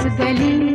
उस गली